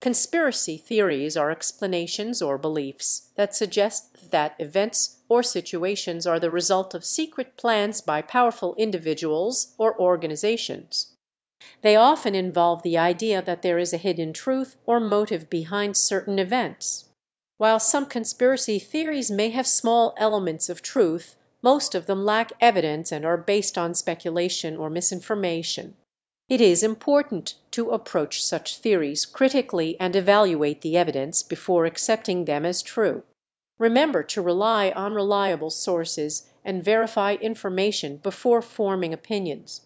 Conspiracy theories are explanations or beliefs that suggest that events or situations are the result of secret plans by powerful individuals or organizations. They often involve the idea that there is a hidden truth or motive behind certain events. While some conspiracy theories may have small elements of truth, most of them lack evidence and are based on speculation or misinformation. It is important to approach such theories critically and evaluate the evidence before accepting them as true. Remember to rely on reliable sources and verify information before forming opinions.